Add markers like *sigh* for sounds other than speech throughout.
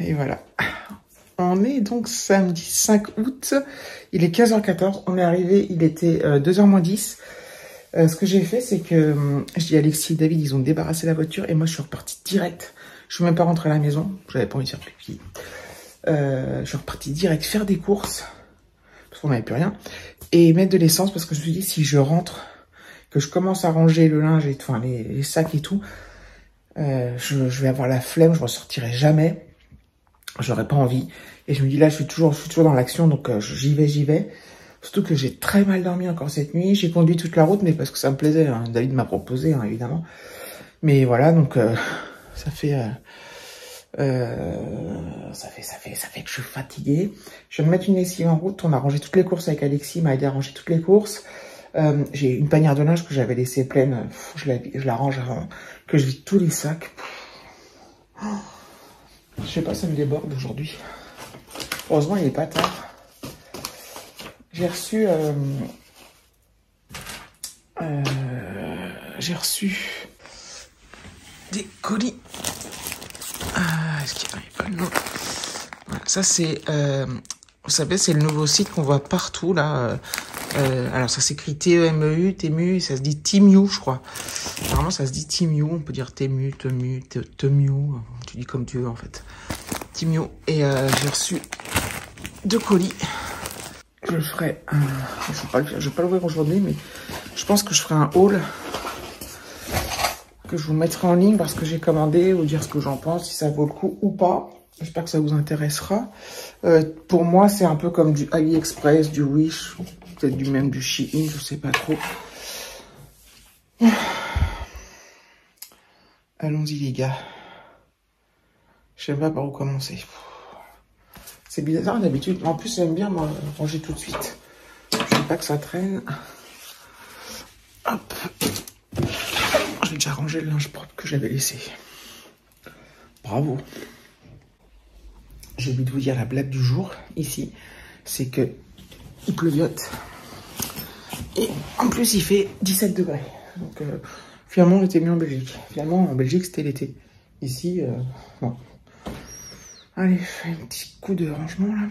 Et voilà. On est donc samedi 5 août. Il est 15h14. On est arrivé, il était 2h euh, moins 10. Euh, ce que j'ai fait, c'est que euh, je dis Alexis et David, ils ont débarrassé la voiture et moi je suis reparti direct. Je suis même pas rentré à la maison. J'avais pas envie de faire pipi. je suis reparti direct faire des courses parce qu'on n'avait plus rien et mettre de l'essence parce que je me suis dit si je rentre, que je commence à ranger le linge et enfin les sacs et tout, euh, je, vais avoir la flemme, je ressortirai jamais. J'aurais pas envie. Et je me dis là, je suis toujours, je suis toujours dans l'action, donc euh, j'y vais, j'y vais. Surtout que j'ai très mal dormi encore cette nuit. J'ai conduit toute la route, mais parce que ça me plaisait. Hein. David m'a proposé, hein, évidemment. Mais voilà, donc euh, ça fait, ça fait, ça fait, ça fait que je suis fatigué. Je viens de mettre une lessive en route. On a rangé toutes les courses avec Alexis. Il m'a aidé à ranger toutes les courses. Euh, j'ai une panière de linge que j'avais laissée pleine. je, la, je la range avant que je vide tous les sacs. Je sais pas, ça me déborde aujourd'hui. Heureusement, il est pas tard. J'ai reçu... Euh, euh, j'ai reçu des colis. Ah, est-ce qu'il n'y pas de Ça, c'est... vous savez, c'est le nouveau site qu'on voit partout, là. Euh, alors ça s'écrit T-E-M-E-U, Temu, ça se dit Timiu, je crois. Normalement ça se dit Timiu, on peut dire Temu, Temu, Temiu, tu dis comme tu veux en fait. Timiu. Et euh, j'ai reçu deux colis. Je ferai. Je ne vais pas l'ouvrir aujourd'hui, mais je pense que je ferai un haul que je vous mettrai en ligne parce que j'ai commandé, ou dire ce que j'en pense, si ça vaut le coup ou pas. J'espère que ça vous intéressera. Euh, pour moi, c'est un peu comme du AliExpress, du Wish, peut-être du même du Shein, je sais pas trop. Allons-y les gars. Je sais pas par où commencer. C'est bizarre d'habitude. En plus, j'aime bien moi ranger tout de suite. Je veux pas que ça traîne. Hop. J'ai déjà rangé le linge propre que j'avais laissé. Bravo. J'ai oublié de vous dire la blague du jour ici. C'est que il pleuviote. Et en plus, il fait 17 degrés. Donc, euh, finalement, était mieux en Belgique. Finalement, en Belgique, c'était l'été. Ici, euh, bon. Allez, un petit coup de rangement, là.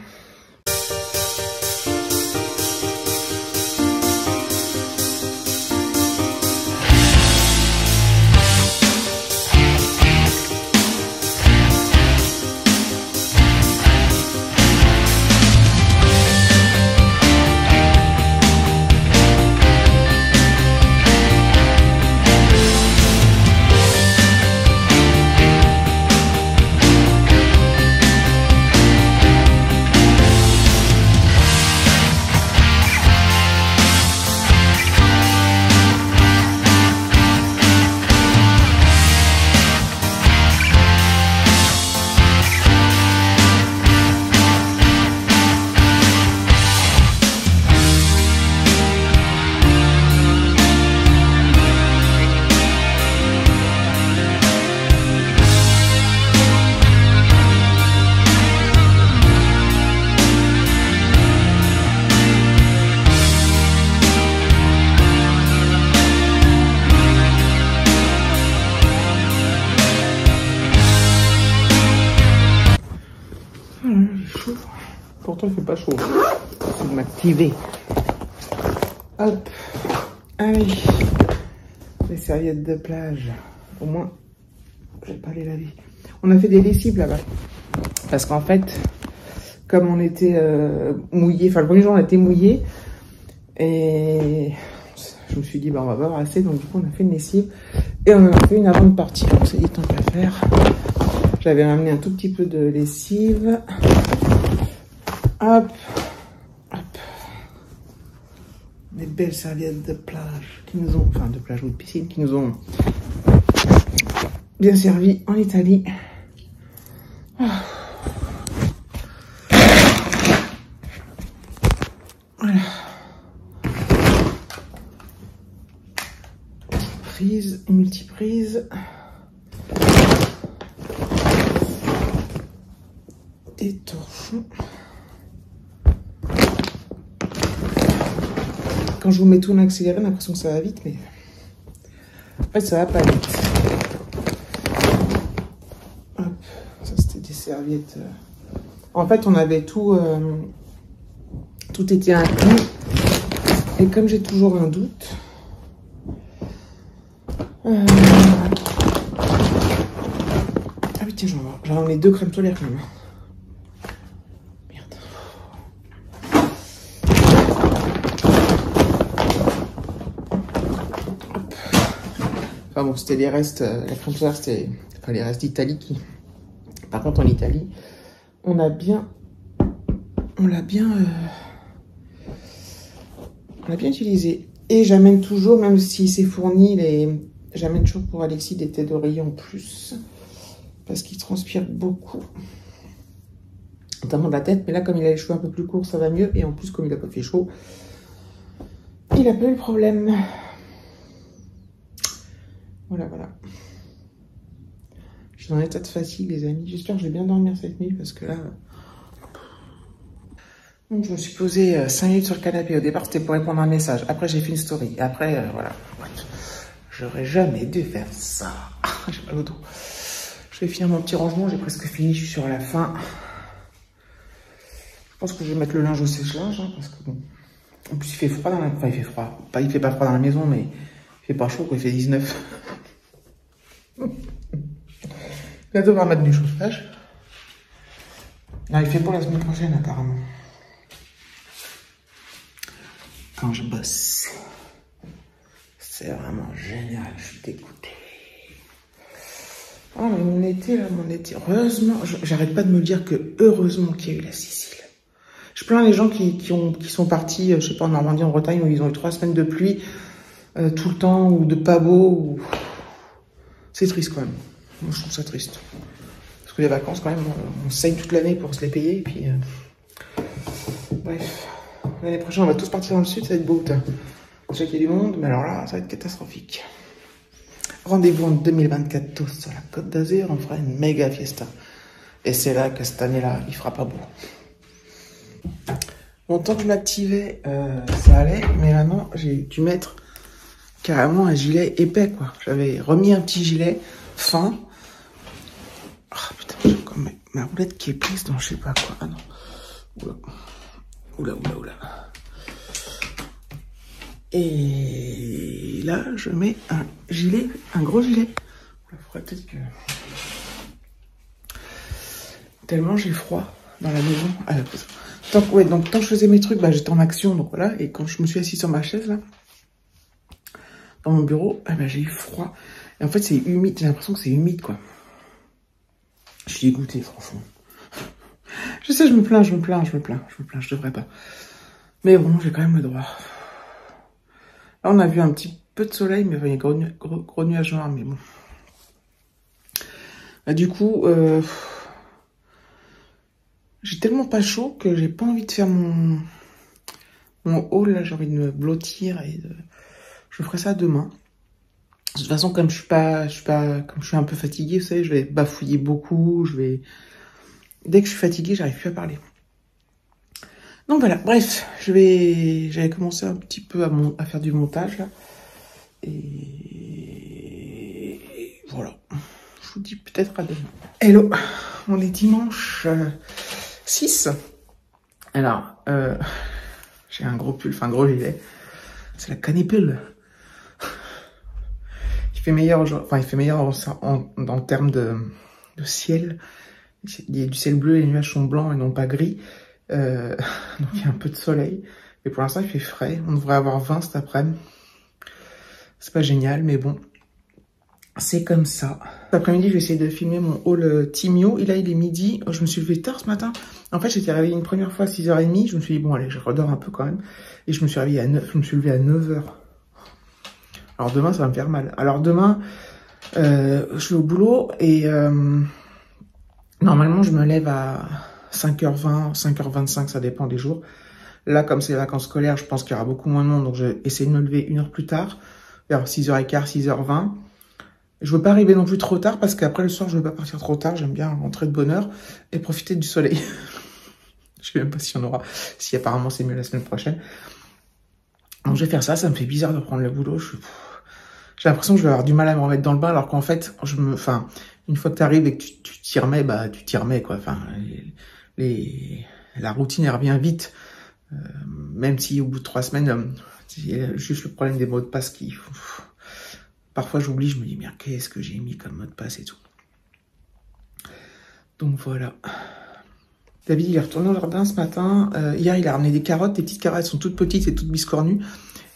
Pas chaud. Je vais m'activer. Hop. Allez. Les serviettes de plage. Au moins, je vais pas les laver. On a fait des lessives là-bas. Parce qu'en fait, comme on était euh, mouillé, enfin le premier jour on été mouillé, et je me suis dit, bah, on va avoir assez, donc du coup on a fait une lessive, et on en a fait une avant de partir. On s'est dit, tant qu'à faire. J'avais ramené un tout petit peu de lessive. Hop, hop. Des belles serviettes de plage qui nous ont, enfin de plage ou de piscine, qui nous ont bien servi en Italie. Voilà. Prise, multiprise. Des torchons. Je vous mets tout en accéléré, j'ai l'impression que ça va vite, mais en fait, ça va pas vite. Hop, ça se serviette. En fait, on avait tout, euh, tout était inclus. Et comme j'ai toujours un doute, euh, ah oui, tiens, j'en ai deux crèmes solaires quand même. Enfin bon, c'était les restes, euh, la crème solaire, c'était les restes d'Italie qui... Par contre, en Italie, on a bien... On l'a bien... Euh, on l'a bien utilisé. Et j'amène toujours, même si c'est fourni, les J'amène toujours pour Alexis des têtes d'oreiller en plus. Parce qu'il transpire beaucoup. Notamment de la tête. Mais là, comme il a les cheveux un peu plus courts, ça va mieux. Et en plus, comme il a pas fait chaud, il a pas eu le problème. Voilà, voilà. Je suis dans un état de fatigue, les amis. J'espère que je vais bien dormir cette nuit parce que là... Donc, je me suis posé 5 euh, minutes sur le canapé. Au départ, c'était pour répondre à un message. Après, j'ai fait une story. Après, euh, voilà. J'aurais jamais dû faire ça. *laughs* Ah, j'ai mal au dos. Je vais finir mon petit rangement, j'ai presque fini, je suis sur la fin. Je pense que je vais mettre le linge au sèche-linge, hein, parce. En plus, il fait froid dans la... Enfin, il fait froid. Pas, il fait pas froid dans la maison, mais fait pas chaud. Il fait 19. *laughs* Bientôt, on va mettre du chauffage. Non, il fait pour la semaine prochaine, apparemment. Quand je bosse. C'est vraiment génial, je suis dégoûté. Oh, mon été, là, mon été. Heureusement, j'arrête pas de me dire que heureusement qu'il y a eu la Sicile. Je plains les gens qui, qui, ont, qui sont partis, euh, je sais pas, en Normandie, en Bretagne, où ils ont eu trois semaines de pluie euh, tout le temps, ou de pas beau. C'est triste quand même. Moi, je trouve ça triste. Parce que les vacances, quand même, on, saigne toute l'année pour se les payer, et puis. Euh, bref. L'année prochaine, on va tous partir dans le sud, ça va être beau. Sais qu'il y a du monde, mais alors là, ça va être catastrophique. Rendez-vous en 2024 tous sur la Côte d'Azur, on fera une méga fiesta. Et c'est là que cette année-là, il fera pas beau. Bon, tant que je euh, ça allait, mais maintenant, j'ai dû mettre carrément un gilet épais, quoi. J'avais remis un petit gilet fin. Ah putain, j'ai encore ma, roulette qui est prise dans je sais pas quoi. Ah non. Oula. Oula, oula, oula. Et là, je mets un gilet, un gros gilet. Il faudrait peut-être que... Tellement j'ai froid dans la maison. Ah, tant, ouais, donc, tant que je faisais mes trucs, bah, j'étais en action, donc voilà. Et quand je me suis assis sur ma chaise, là, dans mon bureau, ben, j'ai eu froid. Et en fait, c'est humide. J'ai l'impression que c'est humide, quoi. Je suis dégoûtée, franchement. *laughs* Je sais, je me plains, je me plains, je me plains, je me plains, je devrais pas. Mais bon, j'ai quand même le droit. Là, on a vu un petit peu de soleil, mais il y a gros, gros, gros nuages noirs, mais bon. Bah, du coup, euh, j'ai tellement pas chaud que j'ai pas envie de faire mon, mon haul. Là, j'ai envie de me blottir et je ferai ça demain. De toute façon, comme je suis pas, je suis pas, comme je suis un peu fatiguée, vous savez, je vais bafouiller beaucoup, je vais, dès que je suis fatiguée, j'arrive plus à parler. Donc voilà, bref, je vais, j'avais commencé un petit peu à, faire du montage là. Et, voilà, je vous dis peut-être à demain. Hello, on est dimanche 6. Euh, Alors, euh, j'ai un gros pull, enfin un gros gilet. C'est la canipule. Il fait meilleur, enfin il fait meilleur en, en, termes de, de ciel. Il y a du ciel bleu, les nuages sont blancs et non pas gris. Euh, *laughs* donc il y a un peu de soleil. Mais pour l'instant, il fait frais. On devrait avoir 20 cet après-midi. C'est pas génial, mais bon. C'est comme ça. Cet après-midi, je vais essayer de filmer mon haul euh, Timio. Et là, il est midi. Je me suis levé tard ce matin. En fait, j'étais réveillée une première fois à 6h30. Je me suis dit, bon, allez, je redors un peu quand même. Et je me suis réveillée à 9. Je me suis levé à 9h. Alors demain, ça va me faire mal. Alors demain, euh, je suis au boulot et euh, normalement, je me lève à 5h20, 5h25, ça dépend des jours. Là, comme c'est les vacances scolaires, je pense qu'il y aura beaucoup moins de monde, donc je vais essayer de me lever une heure plus tard, vers 6h15, 6h20. Je veux pas arriver non plus trop tard, parce qu'après le soir, je veux pas partir trop tard, j'aime bien rentrer de bonne heure et profiter du soleil. *laughs* je sais même pas s'il y en aura, si apparemment c'est mieux la semaine prochaine. Donc je vais faire ça, ça me fait bizarre de prendre le boulot, je j'ai l'impression que je vais avoir du mal à me remettre dans le bain, alors qu'en fait, enfin, une fois que tu arrives et que tu t'y remets, bah, tu t'y remets, quoi. Enfin, les, la routine, elle revient vite. Euh, même si au bout de trois semaines, euh, juste le problème des mots de passe qui, parfois j'oublie, je me dis, mais qu'est-ce que j'ai mis comme mot de passe et tout. Donc voilà. David, il est retourné au jardin ce matin. Euh, hier, il a ramené des carottes. Des petites carottes, elles sont toutes petites et toutes biscornues.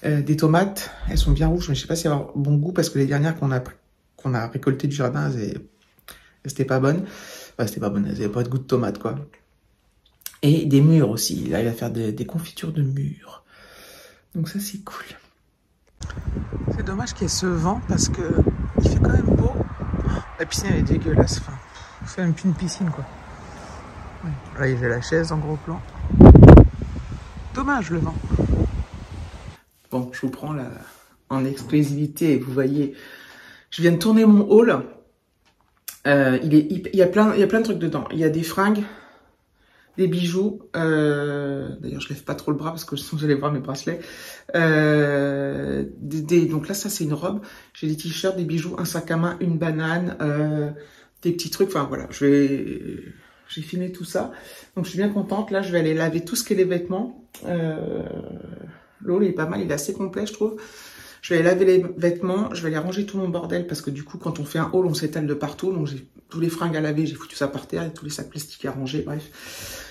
Euh, des tomates, elles sont bien rouges, mais je sais pas si elles ont bon goût parce que les dernières qu'on a qu'on a récoltées du jardin, elles, c'était pas. Enfin, c'était pas bonne, elles avaient pas de goût de tomate, quoi. Et des mûres aussi. Là, il va faire des, confitures de mûres. Donc ça, c'est cool. C'est dommage qu'il y ait ce vent parce que il fait quand même beau. La piscine, elle est dégueulasse. Enfin, c'est même plus une piscine, quoi. Là, il y la chaise en gros plan. Dommage le vent. Bon, je vous prends là en exclusivité. Vous voyez, je viens de tourner mon haul. Euh, il, y a plein, de trucs dedans. Il y a des fringues, des bijoux. Euh, D'ailleurs, je lève pas trop le bras parce que sinon vous allez voir mes bracelets. Euh, donc là, ça c'est une robe. J'ai des t-shirts, des bijoux, un sac à main, une banane, des petits trucs. Enfin voilà, je vais j'ai filmé tout ça. Donc je suis bien contente. Là, je vais aller laver tout ce qui est les vêtements. L'eau, il est pas mal, il est assez complet, je trouve. Je vais aller laver les vêtements, je vais aller ranger tout mon bordel parce que du coup, quand on fait un haul, on s'étale de partout. Donc j'ai tous les fringues à laver, j'ai foutu ça par terre, tous les sacs plastiques à ranger, bref.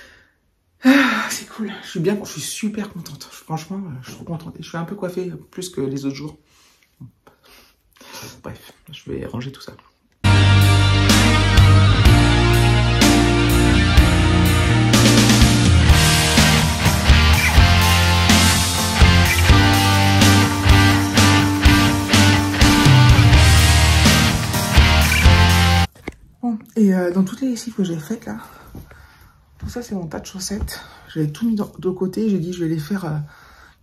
Ah, c'est cool. Je suis bien, je suis super contente. Franchement, je suis trop contente. Je suis un peu coiffée plus que les autres jours. Bref, je vais ranger tout ça. Et euh, dans toutes les lessives que j'ai faites là, tout ça c'est mon tas de chaussettes. J'avais tout mis de côté. J'ai dit je vais les faire euh,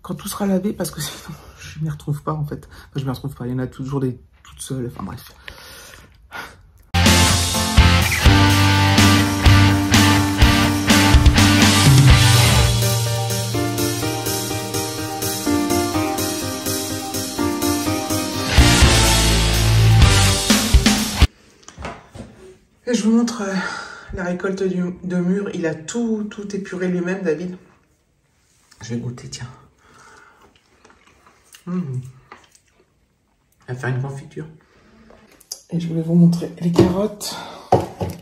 quand tout sera lavé parce que *laughs* sinon je ne m'y retrouve pas en fait. Enfin, je ne m'y retrouve pas. Il y en a toujours des toutes seules. Enfin bref. Je vous montre euh, la récolte de mûres. Il a tout, tout épuré lui-même, David. Je vais goûter, tiens. Mmh. va faire une confiture. Et je voulais vous montrer les carottes.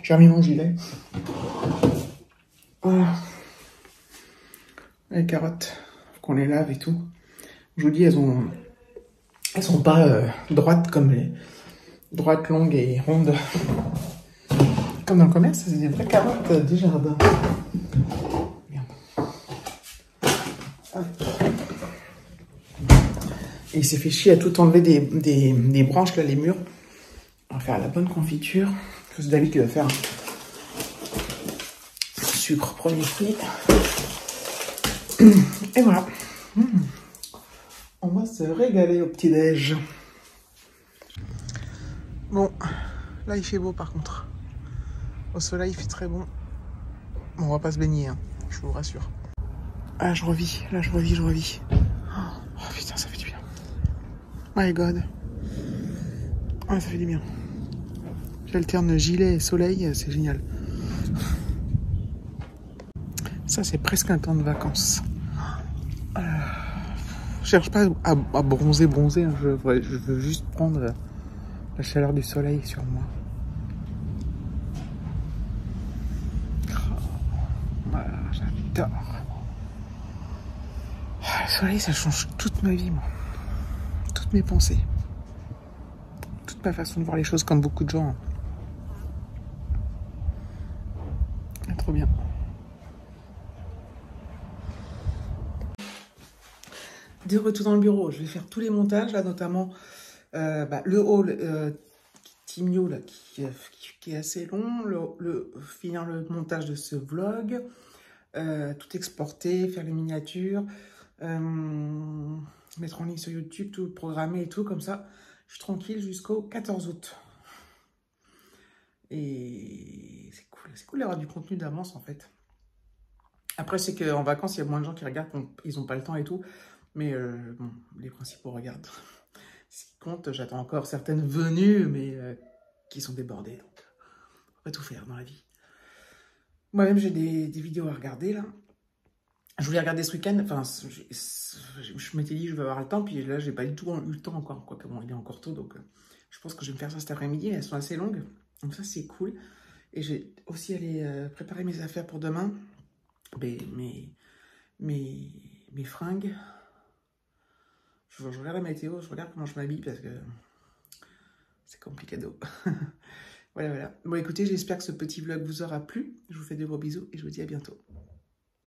J'ai remis mon gilet. Les carottes, qu'on les lave et tout. Je vous dis, elles ont, elles sont pas euh, droites comme les droites longues et rondes comme dans le commerce, c'est des vraies carottes du jardin. Et il s'est fait chier à tout enlever des, des, branches, là, les murs. On va faire la bonne confiture. C'est David qui va faire sucre premier prix. Et voilà. On va se régaler au petit-déj. Bon, là il fait beau par contre. Au soleil, il fait très bon. on va pas se baigner, hein, je vous rassure. Ah, je revis, là, je revis, je revis. Oh putain, ça fait du bien. My God. Ah, ça fait du bien. J'alterne gilet et soleil, c'est génial. Ça, c'est presque un temps de vacances. Euh, je cherche pas à, bronzer, bronzer. Hein. Je veux juste prendre la chaleur du soleil sur moi. Ah, le soleil, ça change toute ma vie, moi. Toutes mes pensées. Toute ma façon de voir les choses comme beaucoup de gens. Ah, trop bien. De retour dans le bureau, je vais faire tous les montages, là, notamment euh, bah, le haul euh, Team là, qui, est assez long, le, finir le montage de ce vlog, euh, tout exporter, faire les miniatures, euh, mettre en ligne sur YouTube, tout programmer et tout, comme ça, je suis tranquille jusqu'au 14 août. Et c'est cool, c'est cool d'avoir du contenu d'avance en fait. Après, c'est qu'en vacances, il y a moins de gens qui regardent, ils n'ont pas le temps et tout, mais euh, bon, les principaux regardent. *laughs* compte, j'attends encore certaines venues, mais euh, qui sont débordées. Donc, on va tout faire dans la vie. Moi-même, j'ai des, vidéos à regarder, là. Je voulais regarder ce week-end, enfin, je, m'étais dit, je vais avoir le temps, puis là, j'ai pas du tout eu le temps encore, quoi, bon, il est encore tôt, donc euh, je pense que je vais me faire ça cet après-midi, elles sont assez longues, donc ça, c'est cool. Et j'ai aussi allé euh, préparer mes affaires pour demain, mes, mes, mes, mes fringues, je, regarde la météo, je regarde comment je m'habille parce que c'est compliqué d'eau. *laughs* voilà, voilà. Bon, écoutez, j'espère que ce petit vlog vous aura plu. Je vous fais de gros bisous et je vous dis à bientôt.